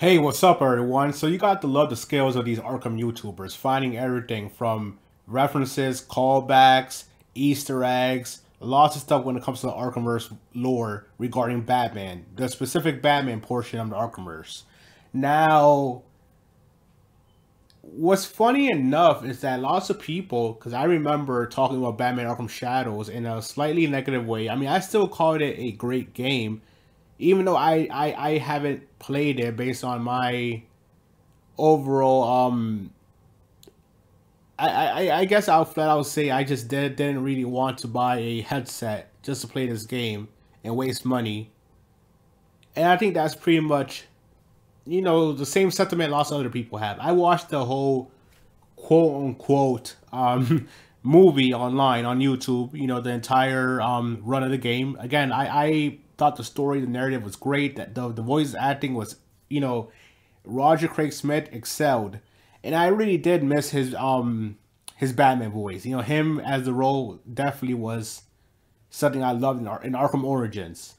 Hey, what's up, everyone? So you got to love the skills of these Arkham YouTubers, finding everything from references, callbacks, Easter eggs, lots of stuff when it comes to the Arkhamverse lore regarding Batman, the specific Batman portion of the Arkhamverse. Now, what's funny enough is that lots of people, because I remember talking about Batman Arkham Shadows in a slightly negative way. I mean, I still called it a great game even though I, I I haven't played it based on my overall um I, I, I guess I'll flat out say I just did, didn't really want to buy a headset just to play this game and waste money. And I think that's pretty much, you know, the same sentiment lots of other people have. I watched the whole quote unquote um, movie online on YouTube, you know, the entire um, run of the game. Again, I, I thought the story, the narrative was great. That the the voice acting was, you know, Roger Craig Smith excelled, and I really did miss his um his Batman voice. You know, him as the role definitely was something I loved in, Ar- in Arkham Origins.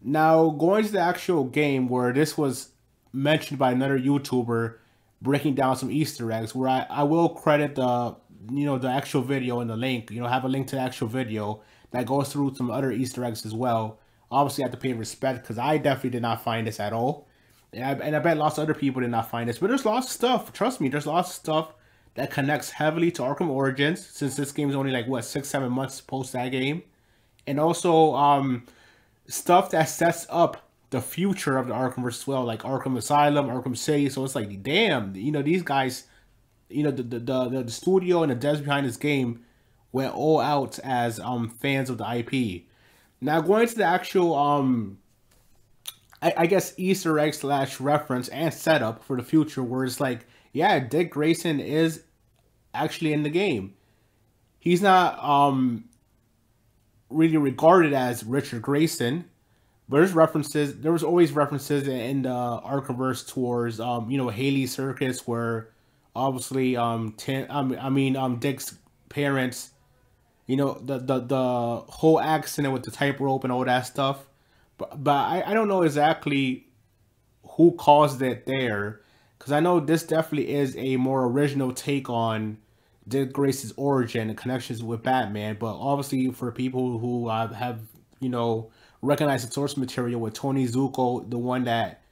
Now going to the actual game where this was mentioned by another YouTuber breaking down some Easter eggs, where I, I will credit the you know the actual video in the link. You know, have a link to the actual video that goes through some other Easter eggs as well obviously I have to pay respect because I definitely did not find this at all. And I, and I bet lots of other people did not find this. But there's lots of stuff. Trust me, there's lots of stuff that connects heavily to Arkham Origins since this game is only like what six, seven months post that game. And also um stuff that sets up the future of the Arkham as well, like Arkham Asylum, Arkham City. So it's like damn, you know, these guys, you know, the the the, the studio and the devs behind this game went all out as um fans of the IP. Now going to the actual um I, I guess Easter egg slash reference and setup for the future where it's like, yeah, Dick Grayson is actually in the game. He's not um really regarded as Richard Grayson, but there's references. There was always references in the Arkhamverse towards um you know Haly Circus where obviously um ten, um, I mean um Dick's parents you know the the the whole accident with the tightrope and all that stuff. But but I, I don't know exactly who caused it there because I know this definitely is a more original take on Dick Grayson's origin and connections with Batman. But obviously for people who uh, have you know recognized the source material with Tony Zucco, the one that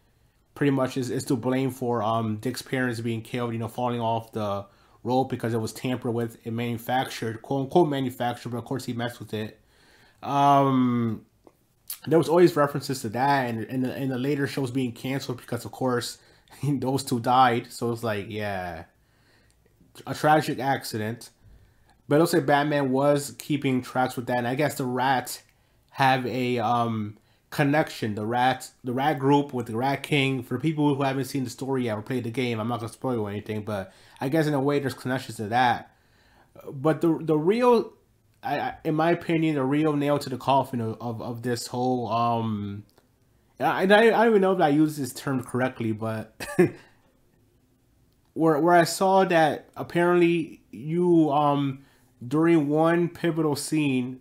pretty much is, is to blame for um Dick's parents being killed, you know, falling off the roll because it was tampered with and manufactured, quote unquote manufactured, but of course he messed with it. Um, there was always references to that, and and the, in the later shows being canceled because, of course, those two died. So it's like, yeah, a tragic accident. But it'll say Batman was keeping tracks with that, and I guess the rats have a um connection. The rat the rat group with the Rat King. For people who haven't seen the story yet or played the game, I'm not gonna spoil anything, but I guess in a way there's connections to that. But the the real, I, in my opinion, the real nail to the coffin of, of, of this whole um, I, I don't even know if I use this term correctly, but where where I saw that apparently you um during one pivotal scene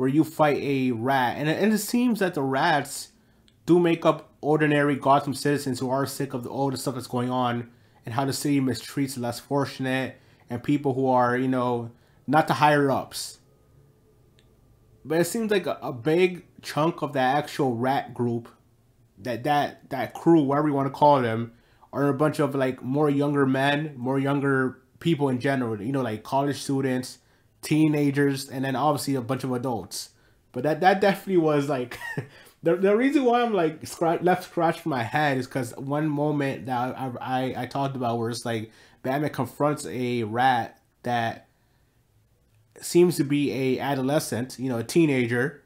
where you fight a rat, and and it seems that the rats do make up ordinary Gotham citizens who are sick of the, all the stuff that's going on and how the city mistreats less fortunate and people who are you know not the higher ups. But it seems like a, a big chunk of that actual rat group, that that that crew, whatever you want to call them, are a bunch of like more younger men, more younger people in general. You know, like college students teenagers, and then obviously a bunch of adults. But that that definitely was like the the reason why I'm like scratch, left scratch from my head is because one moment that I, I I talked about where it's like Batman confronts a rat that seems to be a adolescent, you know, a teenager,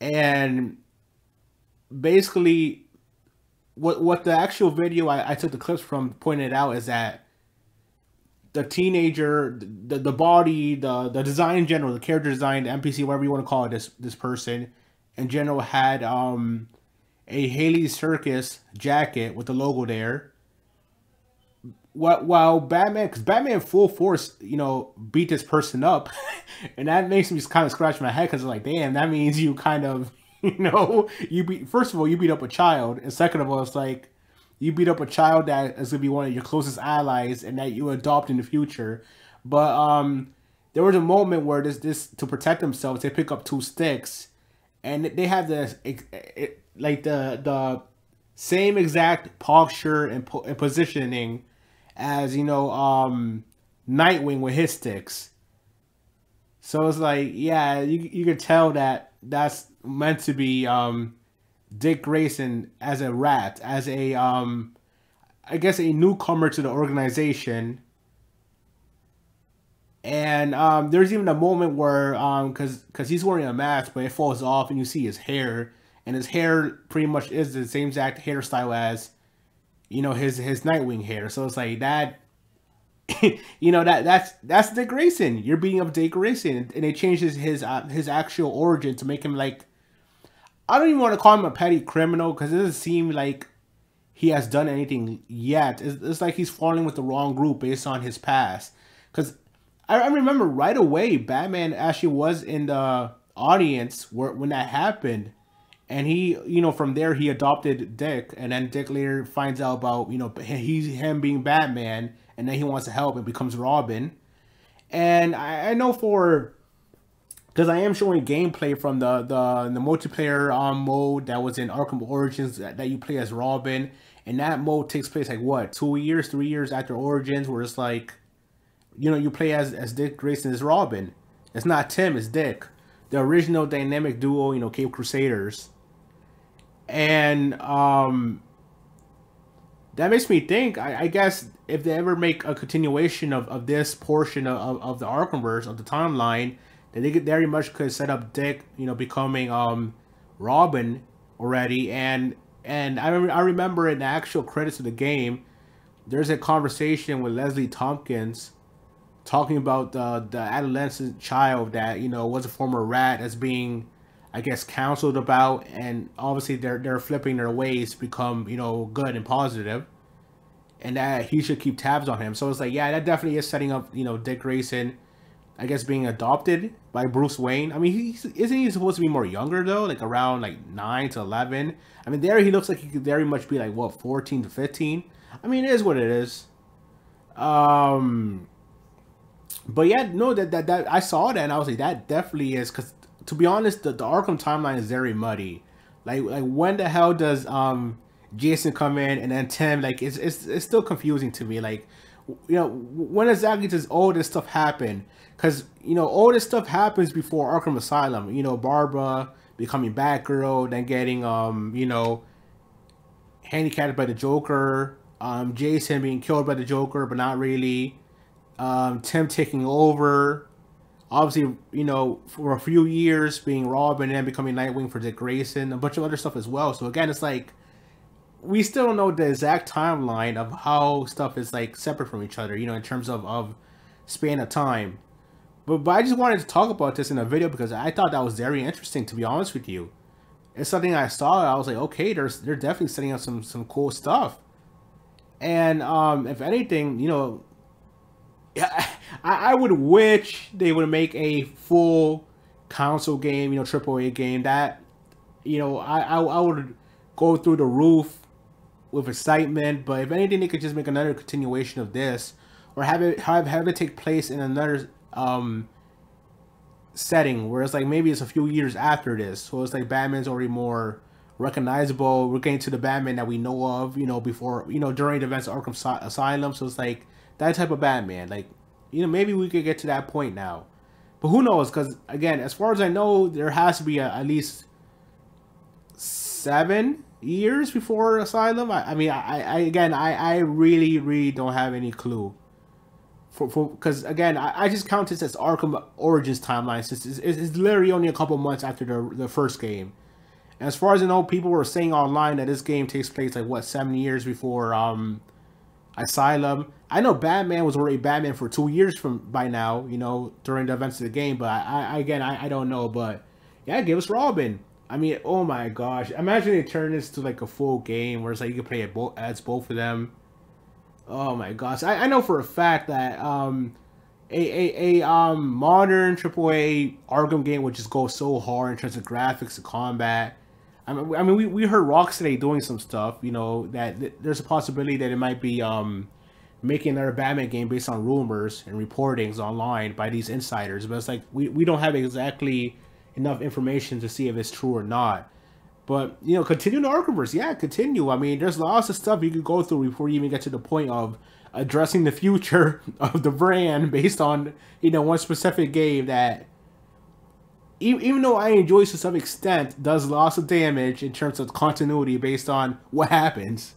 and basically what what the actual video I, I took the clips from pointed out is that the teenager, the the body, the the design in general, the character design, the NPC, whatever you want to call it, this this person in general had um a Haly Circus jacket with the logo there. What while Batman, because Batman full force, you know, beat this person up, and that makes me kind of scratch my head because like, damn, that means you kind of, you know, you beat first of all you beat up a child, and second of all, it's like you beat up a child that is gonna be one of your closest allies and that you adopt in the future. But um, there was a moment where this this to protect themselves, they pick up two sticks, and they have the like the the same exact posture and, po- and positioning as you know um Nightwing with his sticks. So it's like, yeah, you you can tell that that's meant to be um Dick Grayson as a rat, as a um I guess a newcomer to the organization. And um there's even a moment where um cuz cuz he's wearing a mask but it falls off and you see his hair and his hair pretty much is the same exact hairstyle as you know his his Nightwing hair. So it's like that you know that that's that's Dick Grayson. You're beating up Dick Grayson, and it changes his uh, his actual origin to make him like I don't even want to call him a petty criminal because it doesn't seem like he has done anything yet. It's, it's like he's falling with the wrong group based on his past. Because I, I remember right away Batman actually was in the audience where when that happened and he you know from there he adopted dick and then dick later finds out about you know he's him being batman and then he wants to help and becomes Robin. And I, I know for because I am showing gameplay from the the the multiplayer um, mode that was in Arkham Origins that, that you play as Robin, and that mode takes place like what two years, three years after Origins, where it's like, you know, you play as as Dick Grayson as Robin. It's not Tim, it's Dick, the original dynamic duo, you know, Cape Crusaders. And um, that makes me think. I, I, guess if they ever make a continuation of, of this portion of, of the Arkhamverse of the timeline, then they could very much could set up Dick, you know, becoming um Robin already. And and I remember, I remember in the actual credits of the game, there's a conversation with Leslie Tompkins talking about the the adolescent child that you know was a former rat as being I guess counseled about, and obviously they're they're flipping their ways to become you know good and positive, and that he should keep tabs on him. So it's like yeah, that definitely is setting up you know Dick Grayson, I guess being adopted by Bruce Wayne. I mean, he's isn't he supposed to be more younger though, like around like nine to eleven? I mean, there he looks like he could very much be like what fourteen to fifteen. I mean, it is what it is. Um, but yeah, no, that that that I saw that and I was like, that definitely is because to be honest, the, the Arkham timeline is very muddy. Like like when the hell does um Jason come in and then Tim like it's it's, it's still confusing to me. Like you know when exactly does all this stuff happen? Because you know all this stuff happens before Arkham Asylum. You know Barbara becoming Batgirl, then getting um you know handicapped by the Joker. Um, Jason being killed by the Joker, but not really. Um, Tim taking over obviously, you know, for a few years being Robin and then becoming Nightwing for Dick Grayson, a bunch of other stuff as well. So again, it's like we still don't know the exact timeline of how stuff is like separate from each other, you know, in terms of, of span of time. But, but I just wanted to talk about this in a video because I thought that was very interesting to be honest with you. It's something I saw, I was like, okay, there's they're definitely setting up some some cool stuff. And um if anything, you know, I, I would wish they would make a full console game, you know, triple A game that, you know, I, I, I would go through the roof with excitement. But if anything, they could just make another continuation of this, or have it have have it take place in another um setting where it's like maybe it's a few years after this, so it's like Batman's already more recognizable. We're getting to the Batman that we know of, you know, before you know during the events of Arkham Asylum. So it's like that type of Batman. Like, you know, maybe we could get to that point now. But who knows? Because, again, as far as I know, there has to be a, at least seven years before Asylum. I, I mean, I, I again, I, I really, really don't have any clue. For, for because again, I, I just count this as Arkham Origins timeline since it's, it's, it's literally only a couple months after the the first game. And as far as I know, people were saying online that this game takes place like what seven years before um Asylum. I know Batman was already Batman for two years from by now, you know, during the events of the game. But I, I again, I, I don't know. But yeah, give us Robin. I mean, oh my gosh! Imagine they turn this to like a full game where it's like you can play it both as both of them. Oh my gosh! I, I know for a fact that um, a a, a um modern AAA Arkham game would just go so hard in terms of graphics and combat. I mean, I mean, we, we heard Rocksteady doing some stuff. You know that th- there's a possibility that it might be um, making another Batman game based on rumors and reportings online by these insiders. But it's like we, we don't have exactly enough information to see if it's true or not. But you know, continue the Arkhamverse. Yeah, continue. I mean, there's lots of stuff you could go through before you even get to the point of addressing the future of the brand based on you know one specific game that even though I enjoy to some extent, does lots of damage in terms of continuity based on what happens.